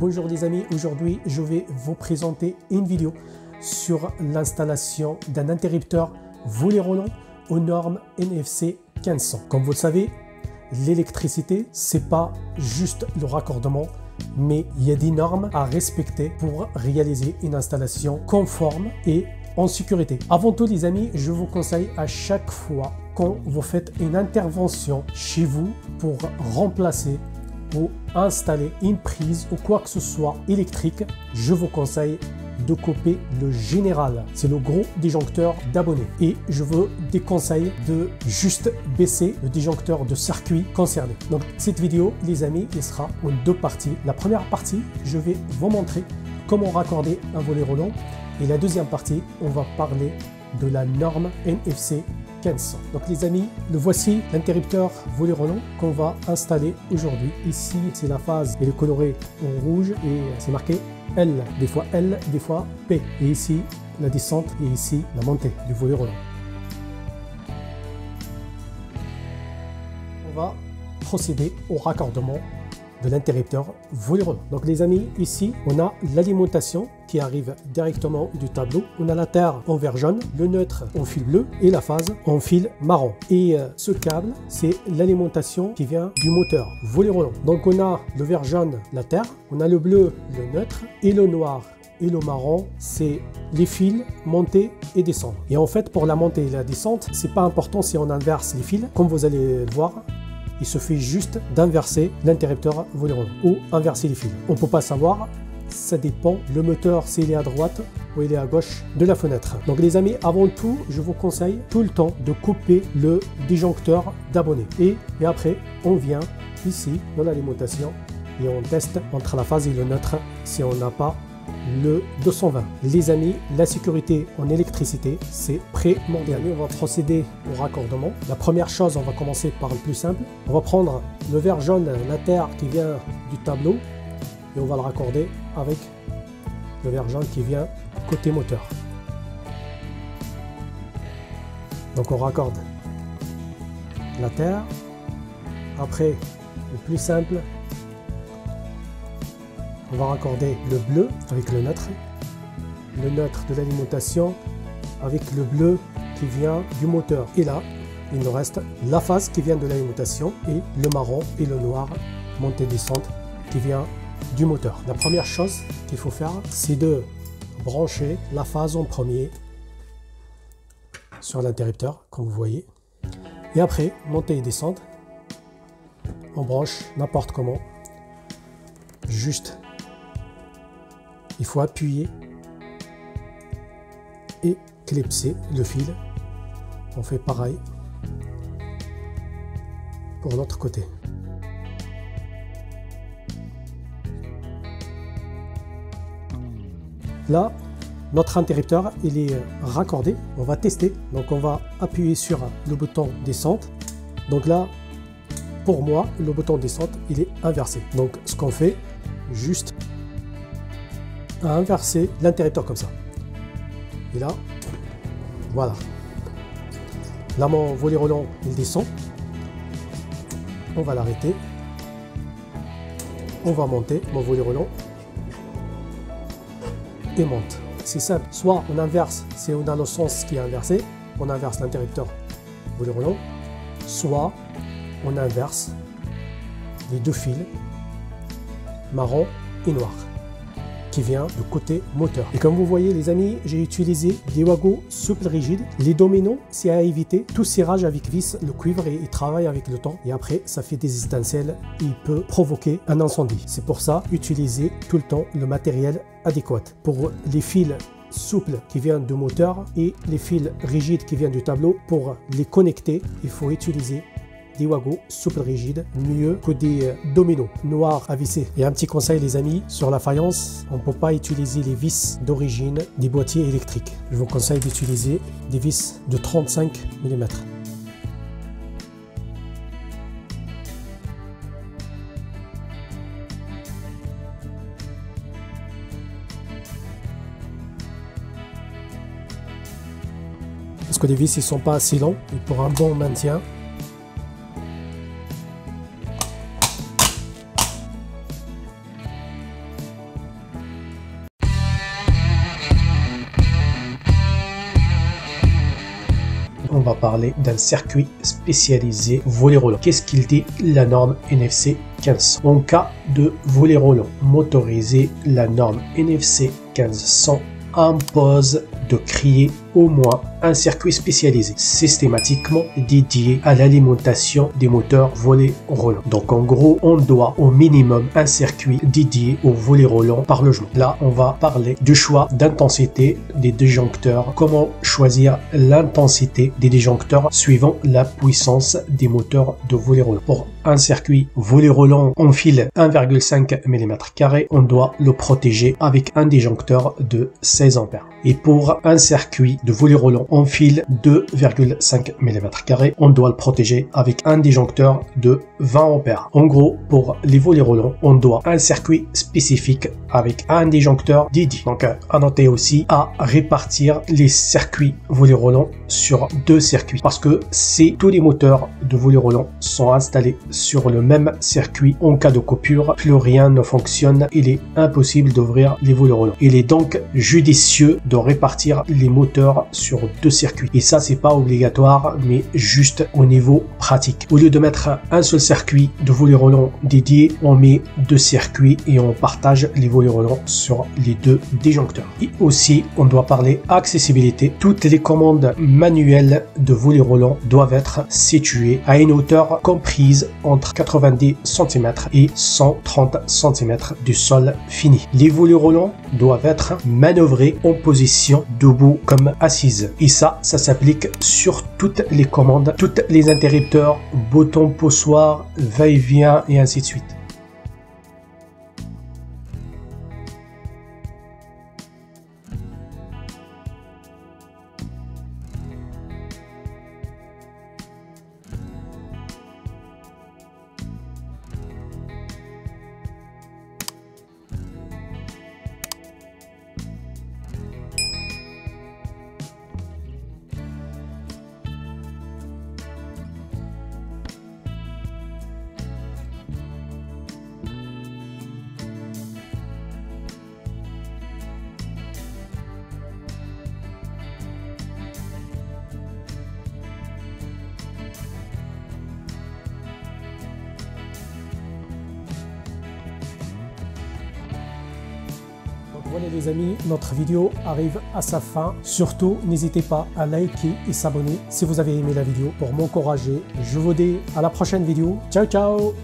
Bonjour les amis, aujourd'hui je vais vous présenter une vidéo sur l'installation d'un interrupteur volet roulant aux normes NFC 1500. Comme vous le savez, l'électricité, c'est pas juste le raccordement, mais il y a des normes à respecter pour réaliser une installation conforme et en sécurité. Avant tout les amis, je vous conseille à chaque fois quand vous faites une intervention chez vous pour remplacer installer une prise ou quoi que ce soit électrique, je vous conseille de couper le général. C'est le gros disjoncteur d'abonnés. Et je vous déconseille de juste baisser le disjoncteur de circuit concerné. Donc cette vidéo, les amis, il sera en deux parties. La première partie, je vais vous montrer comment raccorder un volet roulant. Et la deuxième partie, on va parler de la norme NFC 1500. Donc les amis, le voici l'interrupteur roulant qu'on va installer aujourd'hui. Ici, c'est la phase, elle est colorée en rouge et c'est marqué L, des fois L, des fois P. Et ici, la descente et ici, la montée du volet. On va procéder au raccordement de l'interrupteur volet. Donc les amis, ici, on a l'alimentation arrive directement du tableau. On a la terre en vert jaune, le neutre en fil bleu et la phase en fil marron. Et euh, ce câble, c'est l'alimentation qui vient du moteur volet roulant. Donc on a le vert jaune, la terre, on a le bleu, le neutre et le noir et le marron, c'est les fils monter et descendre. Et en fait, pour la montée et la descente, c'est pas important si on inverse les fils, comme vous allez le voir il suffit juste d'inverser l'interrupteur volet roulant ou inverser les fils. On peut pas savoir, ça dépend le moteur s'il est à droite ou il est à gauche de la fenêtre. Donc les amis, avant tout, je vous conseille tout le temps de couper le disjoncteur d'abonné. Et, et après, on vient ici dans l'alimentation et on teste entre la phase et le neutre si on n'a pas le 220. Les amis, la sécurité en électricité, c'est primordial. On va procéder au raccordement. La première chose, on va commencer par le plus simple. On va prendre le vert jaune, la terre qui vient du tableau, et on va le raccorder avec le jaune qui vient côté moteur. Donc on raccorde la terre. Après, le plus simple, on va raccorder le bleu avec le neutre, le neutre de l'alimentation avec le bleu qui vient du moteur. Et là, il nous reste la phase qui vient de l'alimentation et le marron et le noir, montée descente, qui vient du moteur. La première chose qu'il faut faire, c'est de brancher la phase en premier sur l'interrupteur, comme vous voyez. Et après, montée et descente, on branche n'importe comment, juste il faut appuyer et clipser le fil. On fait pareil pour l'autre côté. Là, notre interrupteur, il est raccordé. On va tester. Donc, on va appuyer sur le bouton descente. Donc là, pour moi, le bouton descente, il est inversé. Donc, ce qu'on fait, juste inverser l'interrupteur comme ça. Et là, voilà. Là, mon volet roulant, il descend. On va l'arrêter. On va monter mon volet roulant. C'est simple. Soit on inverse, c'est a le sens qui est inversé. On inverse l'interrupteur volet roulant. Soit on inverse les deux fils marron et noir qui vient du côté moteur. Et comme vous voyez les amis, j'ai utilisé des wagons souples rigides. Les dominos, c'est à éviter. Tout serrage avec vis, le cuivre, et il travaille avec le temps. Et après, ça fait des étincelles. Il peut provoquer un incendie. C'est pour ça, utiliser tout le temps le matériel adéquat. Pour les fils souples qui viennent du moteur et les fils rigides qui viennent du tableau, pour les connecter, il faut utiliser des wagons souples rigides, mieux que des euh, dominos noirs à visser. Et un petit conseil les amis, sur la faïence, on ne peut pas utiliser les vis d'origine des boîtiers électriques. Je vous conseille d'utiliser des vis de 35 mm. que les vis ne sont pas assez longs et pour un bon maintien. on va parler d'un circuit spécialisé volet roulant. Qu'est-ce qu'il dit la norme NFC 15 En cas de volet roulant motorisé, la norme NFC 1500 impose de crier au moins un circuit spécialisé systématiquement dédié à l'alimentation des moteurs volets roulants. Donc en gros, on doit au minimum un circuit dédié aux volets roulants par logement. Là, on va parler du choix d'intensité des disjoncteurs, comment choisir l'intensité des disjoncteurs suivant la puissance des moteurs de volets roulants. Pour un circuit volet roulant en fil 1,5 mm, on doit le protéger avec un disjoncteur de 16 ampères. Et pour un circuit de volet roulant en fil 2,5 mm, on doit le protéger avec un disjoncteur de 20 ampères. En gros, pour les volets roulants, on doit un circuit spécifique avec un disjoncteur dédié. Donc, à noter aussi à répartir les circuits volets roulants sur deux circuits parce que si tous les moteurs de volets roulants sont installés sur le même circuit en cas de coupure, plus rien ne fonctionne. Il est impossible d'ouvrir les volets roulants. Il est donc judicieux de répartir les moteurs sur deux circuits. Et ça, c'est pas obligatoire, mais juste au niveau pratique. Au lieu de mettre un seul circuit de volet roulant dédié, on met deux circuits et on partage les volets roulants sur les deux disjoncteurs. Et aussi, on doit parler accessibilité. Toutes les commandes manuelles de volet roulant doivent être situées à une hauteur comprise entre 90 cm et 130 cm du sol fini. Les volets roulants doivent être manœuvrés en position debout comme assise. Et ça, ça s'applique sur toutes les commandes, toutes les interrupteurs, boutons poussoirs, va-et-vient et ainsi de suite. Voilà les amis, notre vidéo arrive à sa fin. Surtout, n'hésitez pas à liker et s'abonner si vous avez aimé la vidéo pour m'encourager. Je vous dis à la prochaine vidéo. Ciao ciao